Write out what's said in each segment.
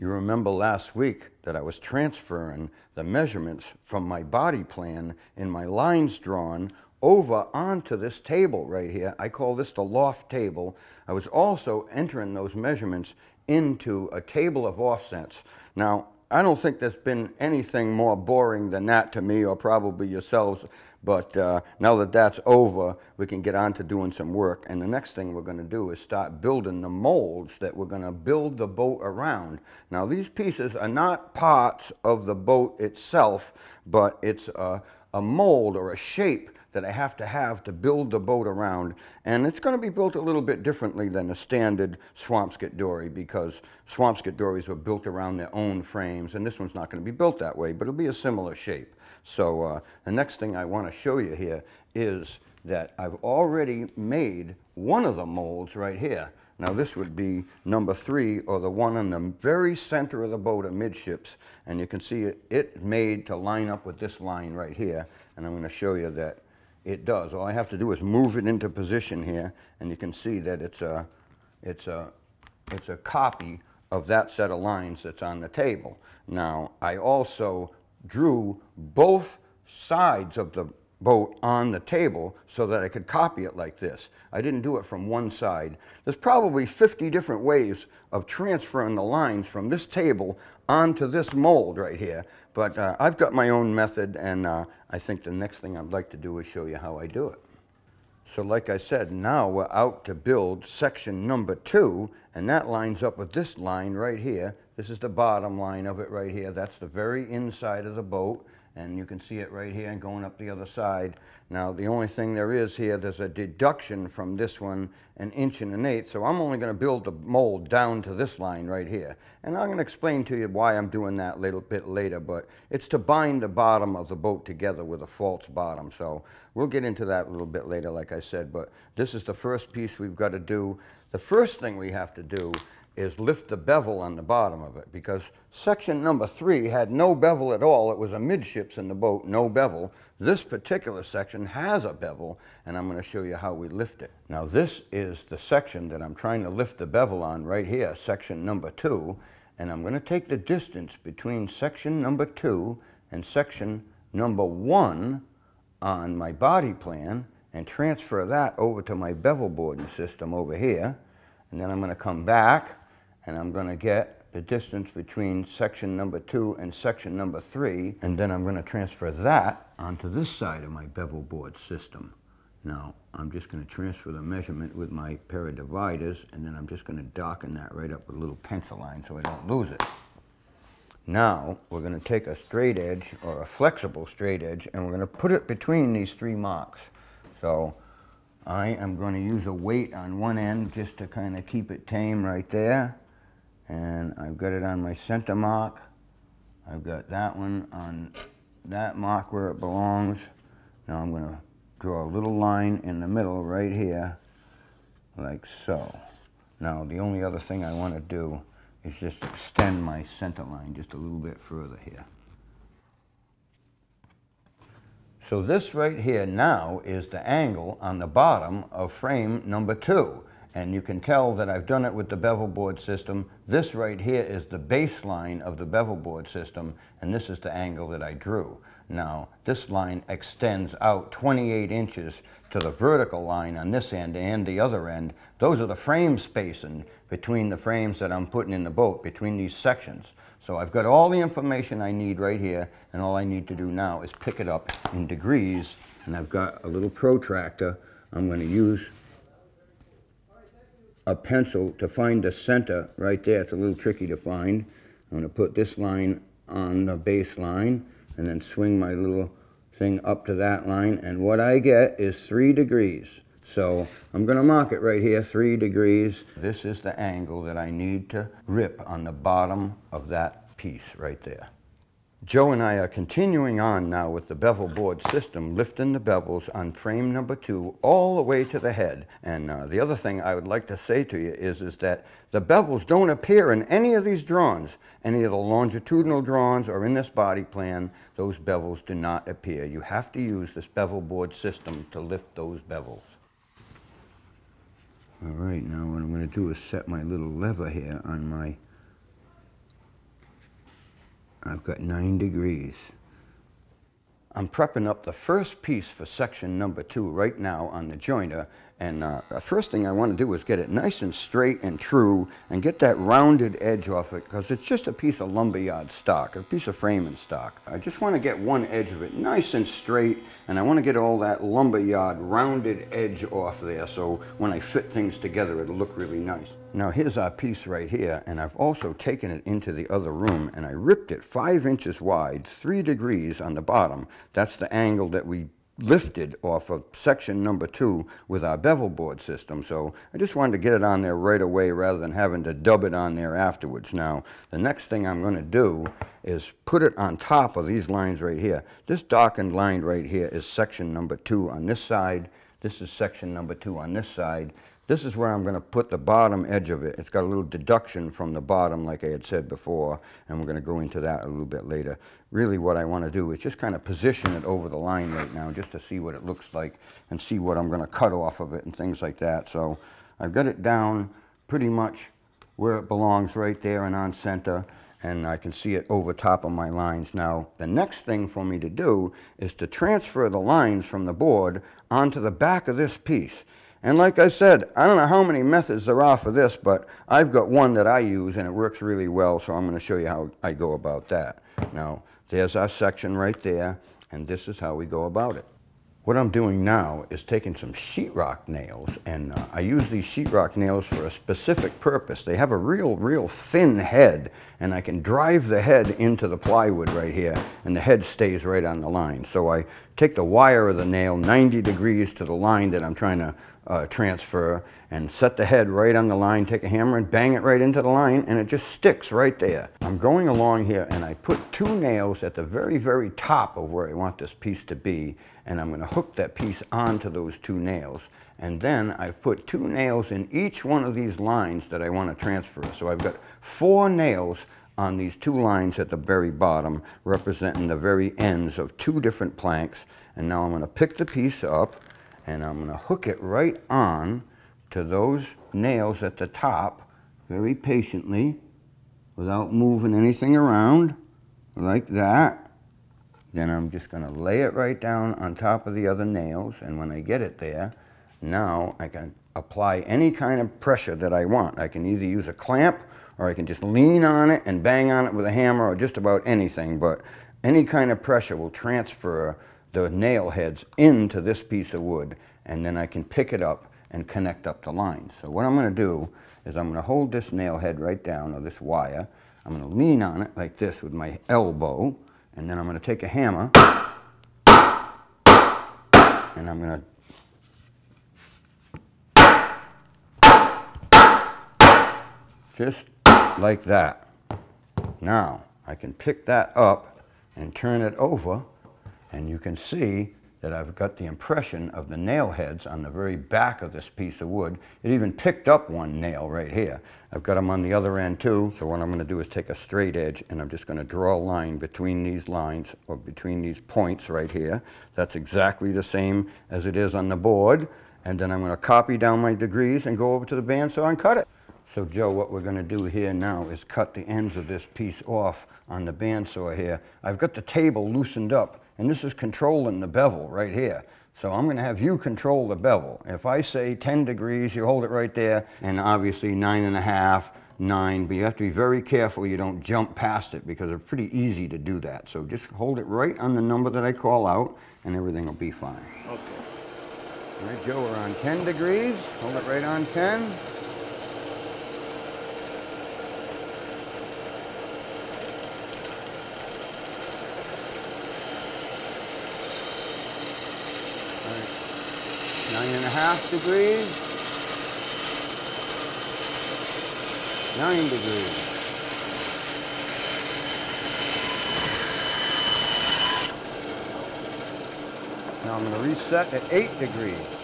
You remember last week that I was transferring the measurements from my body plan and my lines drawn over onto this table right here. I call this the loft table. I was also entering those measurements into a table of offsets. Now, I don't think there's been anything more boring than that to me or probably yourselves. But uh, now that that's over, we can get on to doing some work. And the next thing we're going to do is start building the molds that we're going to build the boat around. Now, these pieces are not parts of the boat itself, but it's a, a mold or a shape that I have to have to build the boat around. And it's going to be built a little bit differently than a standard Swampscott dory because Swampscott dories were built around their own frames, and this one's not going to be built that way, but it'll be a similar shape. So uh, the next thing I want to show you here is that I've already made one of the molds right here. Now this would be number three or the one in the very center of the boat amidships. And you can see it, it made to line up with this line right here. And I'm going to show you that it does. All I have to do is move it into position here, and you can see that it's a, it's a, it's a copy of that set of lines that's on the table. Now, I also drew both sides of the boat on the table so that I could copy it like this. I didn't do it from one side. There's probably 50 different ways of transferring the lines from this table onto this mold right here. But uh, I've got my own method and uh, I think the next thing I'd like to do is show you how I do it. So like I said, now we're out to build section number two, and that lines up with this line right here. This is the bottom line of it right here. That's the very inside of the boat and you can see it right here and going up the other side. Now the only thing there is here, there's a deduction from this one, an inch and an eighth, so I'm only going to build the mold down to this line right here. And I'm going to explain to you why I'm doing that a little bit later, but it's to bind the bottom of the boat together with a false bottom, so we'll get into that a little bit later, like I said, but this is the first piece we've got to do. The first thing we have to do is lift the bevel on the bottom of it because section number three had no bevel at all. It was amidships in the boat, no bevel. This particular section has a bevel and I'm going to show you how we lift it. Now this is the section that I'm trying to lift the bevel on right here, section number two, and I'm going to take the distance between section number two and section number one on my body plan and transfer that over to my bevel boarding system over here. And then I'm going to come back and I'm going to get the distance between section number two and section number three, and then I'm going to transfer that onto this side of my bevel board system. Now, I'm just going to transfer the measurement with my pair of dividers, and then I'm just going to darken that right up with a little pencil line so I don't lose it. Now, we're going to take a straight edge, or a flexible straight edge, and we're going to put it between these three marks. So, I am going to use a weight on one end just to kind of keep it tame right there and I've got it on my center mark. I've got that one on that mark where it belongs. Now I'm going to draw a little line in the middle right here, like so. Now the only other thing I want to do is just extend my center line just a little bit further here. So this right here now is the angle on the bottom of frame number two. And you can tell that I've done it with the bevel board system. This right here is the baseline of the bevel board system, and this is the angle that I drew. Now, this line extends out 28 inches to the vertical line on this end and the other end. Those are the frame spacing between the frames that I'm putting in the boat, between these sections. So I've got all the information I need right here, and all I need to do now is pick it up in degrees, and I've got a little protractor I'm going to use a pencil to find the center right there. It's a little tricky to find. I'm going to put this line on the baseline and then swing my little thing up to that line. And what I get is three degrees. So I'm going to mark it right here, three degrees. This is the angle that I need to rip on the bottom of that piece right there. Joe and I are continuing on now with the bevel board system, lifting the bevels on frame number two all the way to the head. And uh, the other thing I would like to say to you is, is that the bevels don't appear in any of these drawings, any of the longitudinal drawings or in this body plan, those bevels do not appear. You have to use this bevel board system to lift those bevels. All right, now what I'm going to do is set my little lever here on my I've got nine degrees. I'm prepping up the first piece for section number two right now on the jointer. And uh, the first thing I want to do is get it nice and straight and true and get that rounded edge off it because it's just a piece of lumberyard stock, a piece of framing stock. I just want to get one edge of it nice and straight and I want to get all that lumberyard rounded edge off there so when I fit things together it'll look really nice. Now here's our piece right here and I've also taken it into the other room and I ripped it five inches wide, three degrees on the bottom. That's the angle that we lifted off of section number two with our bevel board system. So I just wanted to get it on there right away rather than having to dub it on there afterwards. Now, the next thing I'm going to do is put it on top of these lines right here. This darkened line right here is section number two on this side. This is section number two on this side. This is where I'm going to put the bottom edge of it. It's got a little deduction from the bottom, like I had said before, and we're going to go into that a little bit later. Really what I want to do is just kind of position it over the line right now, just to see what it looks like and see what I'm going to cut off of it and things like that. So I've got it down pretty much where it belongs right there and on center and I can see it over top of my lines. Now, the next thing for me to do is to transfer the lines from the board onto the back of this piece. And like I said, I don't know how many methods there are for this, but I've got one that I use and it works really well, so I'm going to show you how I go about that. Now, there's our section right there, and this is how we go about it. What I'm doing now is taking some sheetrock nails, and uh, I use these sheetrock nails for a specific purpose. They have a real, real thin head, and I can drive the head into the plywood right here, and the head stays right on the line. So I take the wire of the nail 90 degrees to the line that I'm trying to uh, transfer and set the head right on the line, take a hammer and bang it right into the line and it just sticks right there. I'm going along here and I put two nails at the very, very top of where I want this piece to be and I'm going to hook that piece onto those two nails. And then I've put two nails in each one of these lines that I want to transfer. So I've got four nails on these two lines at the very bottom representing the very ends of two different planks. And now I'm going to pick the piece up and I'm going to hook it right on to those nails at the top very patiently without moving anything around like that. Then I'm just going to lay it right down on top of the other nails and when I get it there, now I can apply any kind of pressure that I want. I can either use a clamp or I can just lean on it and bang on it with a hammer or just about anything, but any kind of pressure will transfer the nail heads into this piece of wood and then I can pick it up and connect up the lines. So what I'm going to do is I'm going to hold this nail head right down or this wire. I'm going to lean on it like this with my elbow and then I'm going to take a hammer and I'm going to just like that. Now I can pick that up and turn it over and you can see that I've got the impression of the nail heads on the very back of this piece of wood. It even picked up one nail right here. I've got them on the other end too, so what I'm going to do is take a straight edge and I'm just going to draw a line between these lines or between these points right here. That's exactly the same as it is on the board. And then I'm going to copy down my degrees and go over to the bandsaw and cut it. So Joe, what we're going to do here now is cut the ends of this piece off on the bandsaw here. I've got the table loosened up and this is controlling the bevel right here. So I'm going to have you control the bevel. If I say 10 degrees, you hold it right there, and obviously nine and a half, nine, but you have to be very careful you don't jump past it because it's pretty easy to do that. So just hold it right on the number that I call out, and everything will be fine. Okay. All right, Joe, we're on 10 degrees. Hold it right on 10. Nine and a half degrees. Nine degrees. Now I'm going to reset at eight degrees.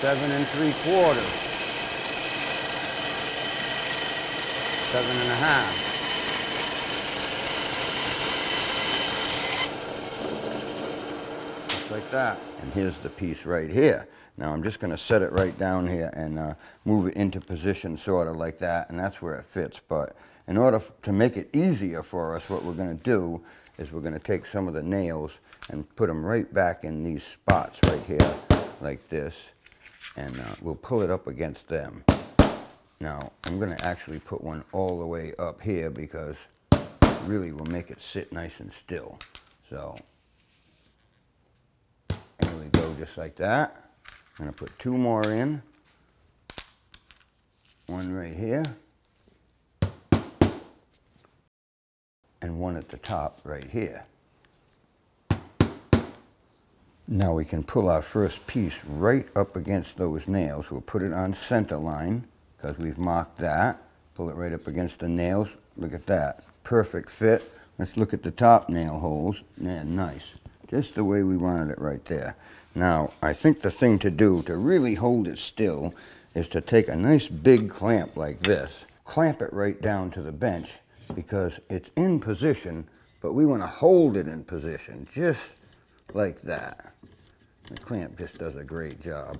Seven and three quarters. seven and a half. just like that. And here's the piece right here. Now I'm just going to set it right down here and uh, move it into position sort of like that, and that's where it fits. But in order to make it easier for us, what we're going to do is we're going to take some of the nails and put them right back in these spots right here like this, and uh, we'll pull it up against them. Now, I'm going to actually put one all the way up here because really will make it sit nice and still. So, there we go, just like that. I'm going to put two more in. One right here. And one at the top right here. Now we can pull our first piece right up against those nails. We'll put it on center line because we've marked that. Pull it right up against the nails. Look at that. Perfect fit. Let's look at the top nail holes. Yeah, nice. Just the way we wanted it right there. Now, I think the thing to do to really hold it still is to take a nice big clamp like this, clamp it right down to the bench because it's in position, but we want to hold it in position just like that. The clamp just does a great job.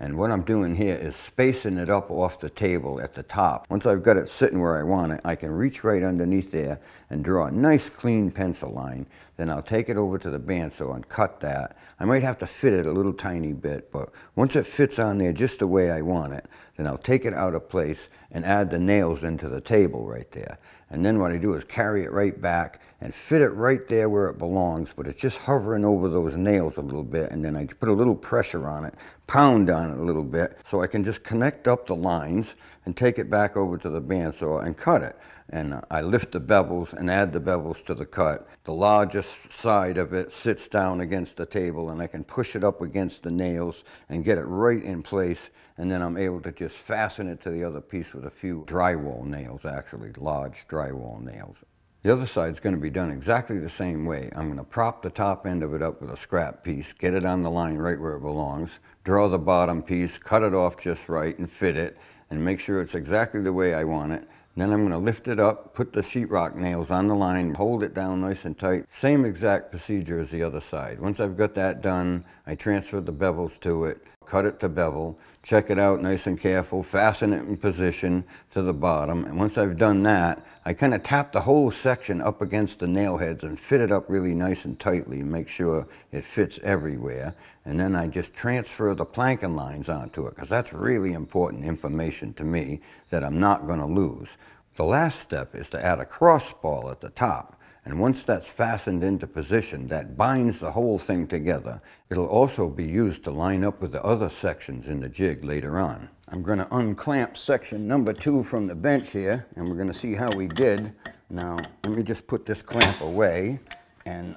And what I'm doing here is spacing it up off the table at the top. Once I've got it sitting where I want it, I can reach right underneath there and draw a nice clean pencil line. Then I'll take it over to the bandsaw and cut that. I might have to fit it a little tiny bit, but once it fits on there just the way I want it, then I'll take it out of place and add the nails into the table right there. And then what I do is carry it right back and fit it right there where it belongs, but it's just hovering over those nails a little bit. And then I put a little pressure on it, pound on it a little bit, so I can just connect up the lines and take it back over to the bandsaw and cut it. And I lift the bevels and add the bevels to the cut. The largest side of it sits down against the table and I can push it up against the nails and get it right in place. And then I'm able to just fasten it to the other piece with a few drywall nails, actually, large drywall nails. The other side is going to be done exactly the same way. I'm going to prop the top end of it up with a scrap piece, get it on the line right where it belongs, draw the bottom piece, cut it off just right and fit it, and make sure it's exactly the way I want it. Then I'm going to lift it up, put the sheetrock nails on the line, hold it down nice and tight. Same exact procedure as the other side. Once I've got that done, I transfer the bevels to it, cut it to bevel, check it out nice and careful, fasten it in position to the bottom. And once I've done that, I kind of tap the whole section up against the nail heads and fit it up really nice and tightly, and make sure it fits everywhere. And then I just transfer the planking lines onto it, because that's really important information to me that I'm not going to lose. The last step is to add a crossbar at the top. And once that's fastened into position, that binds the whole thing together. It'll also be used to line up with the other sections in the jig later on. I'm going to unclamp section number two from the bench here, and we're going to see how we did. Now, let me just put this clamp away, and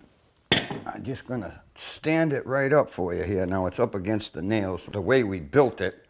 I'm just going to stand it right up for you here. Now, it's up against the nails the way we built it,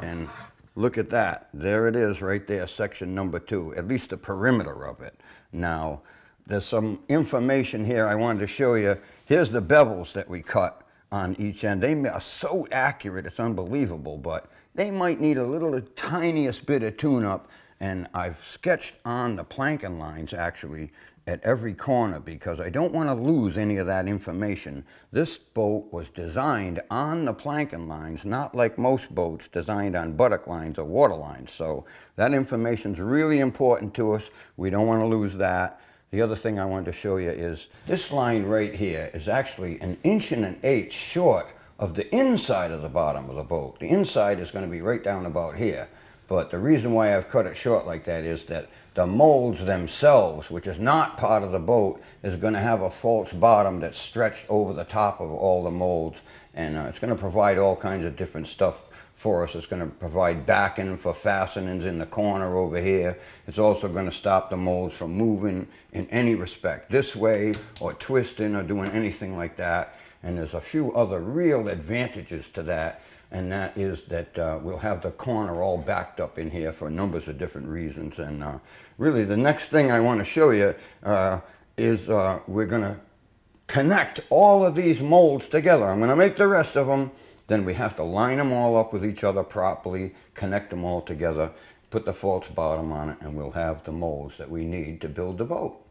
and look at that. There it is right there, section number two, at least the perimeter of it. Now, there's some information here I wanted to show you. Here's the bevels that we cut on each end. They are so accurate, it's unbelievable, but they might need a little the tiniest bit of tune-up, and I've sketched on the planking lines, actually, at every corner because I don't want to lose any of that information. This boat was designed on the planking lines, not like most boats designed on buttock lines or water lines. So that information is really important to us. We don't want to lose that. The other thing I wanted to show you is this line right here is actually an inch and an eighth short of the inside of the bottom of the boat. The inside is going to be right down about here. But the reason why I've cut it short like that is that the molds themselves, which is not part of the boat, is going to have a false bottom that's stretched over the top of all the molds. And uh, it's going to provide all kinds of different stuff for us. It's going to provide backing for fastenings in the corner over here. It's also going to stop the molds from moving in any respect, this way or twisting or doing anything like that. And there's a few other real advantages to that, and that is that uh, we'll have the corner all backed up in here for numbers of different reasons. And uh, really the next thing I want to show you uh, is uh, we're going to connect all of these molds together. I'm going to make the rest of them then we have to line them all up with each other properly, connect them all together, put the false bottom on it, and we'll have the molds that we need to build the boat.